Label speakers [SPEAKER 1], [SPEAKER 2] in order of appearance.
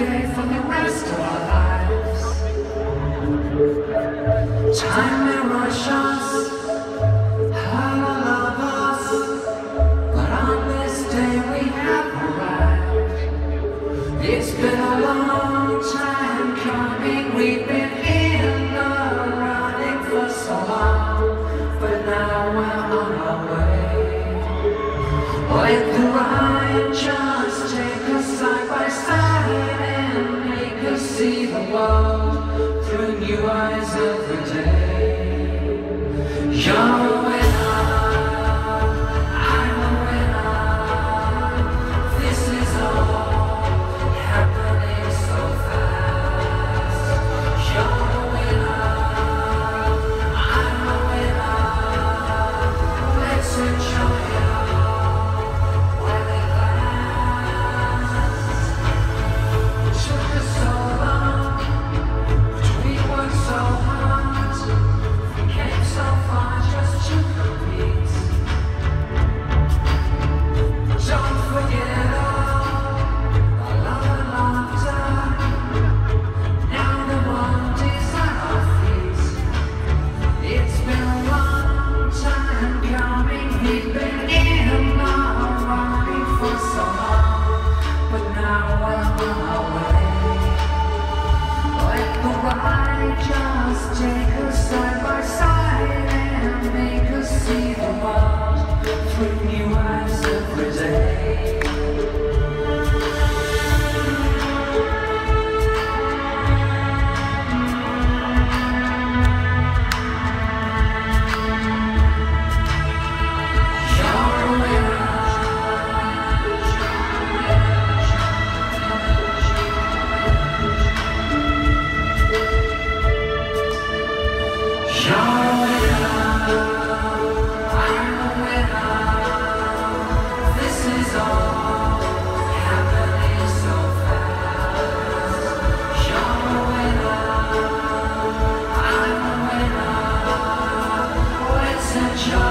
[SPEAKER 1] day for the rest of our lives. Time may rush us, hurt or love us, but on this day we have arrived. It's been a long time coming, we've been in the running for so long, but now we're on our way. Let the right the world through new eyes every day. You're Make us see the world Bring new eyes every day. such a